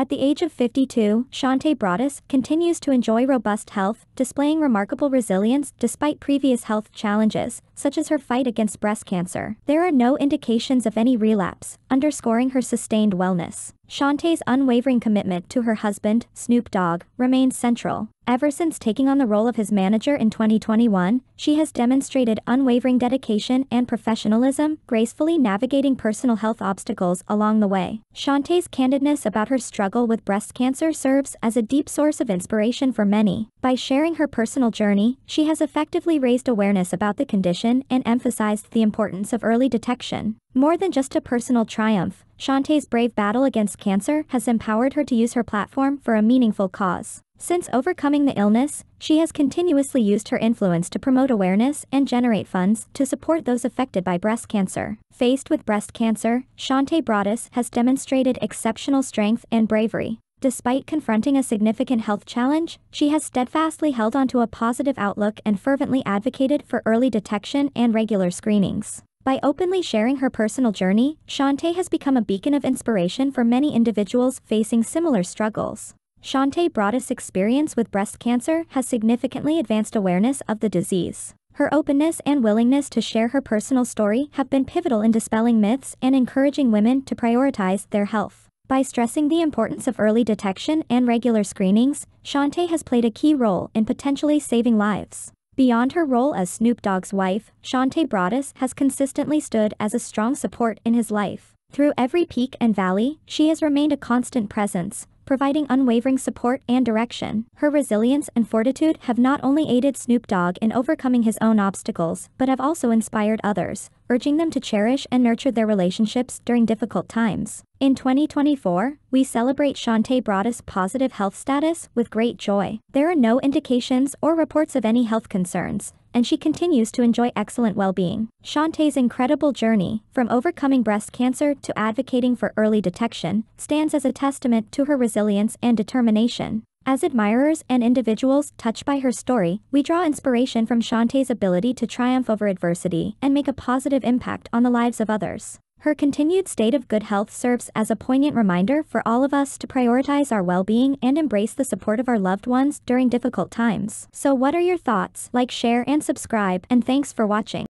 At the age of 52, Shante Broadus continues to enjoy robust health, displaying remarkable resilience despite previous health challenges, such as her fight against breast cancer. There are no indications of any relapse, underscoring her sustained wellness. Shante's unwavering commitment to her husband, Snoop Dogg, remains central. Ever since taking on the role of his manager in 2021, she has demonstrated unwavering dedication and professionalism, gracefully navigating personal health obstacles along the way. Shante's candidness about her struggle with breast cancer serves as a deep source of inspiration for many. By sharing her personal journey, she has effectively raised awareness about the condition and emphasized the importance of early detection. More than just a personal triumph, Shante's brave battle against cancer has empowered her to use her platform for a meaningful cause. Since overcoming the illness, she has continuously used her influence to promote awareness and generate funds to support those affected by breast cancer. Faced with breast cancer, Shante Broadus has demonstrated exceptional strength and bravery. Despite confronting a significant health challenge, she has steadfastly held onto a positive outlook and fervently advocated for early detection and regular screenings. By openly sharing her personal journey, Shante has become a beacon of inspiration for many individuals facing similar struggles. Shante Broadus' experience with breast cancer has significantly advanced awareness of the disease. Her openness and willingness to share her personal story have been pivotal in dispelling myths and encouraging women to prioritize their health. By stressing the importance of early detection and regular screenings, Shante has played a key role in potentially saving lives. Beyond her role as Snoop Dogg's wife, Shante Broadus has consistently stood as a strong support in his life. Through every peak and valley, she has remained a constant presence, providing unwavering support and direction. Her resilience and fortitude have not only aided Snoop Dogg in overcoming his own obstacles, but have also inspired others, urging them to cherish and nurture their relationships during difficult times. In 2024, we celebrate Shante Broadus' positive health status with great joy. There are no indications or reports of any health concerns, and she continues to enjoy excellent well-being. Shante's incredible journey, from overcoming breast cancer to advocating for early detection, stands as a testament to her resilience and determination. As admirers and individuals touched by her story, we draw inspiration from Shante's ability to triumph over adversity and make a positive impact on the lives of others. Her continued state of good health serves as a poignant reminder for all of us to prioritize our well-being and embrace the support of our loved ones during difficult times. So what are your thoughts? Like, share, and subscribe, and thanks for watching.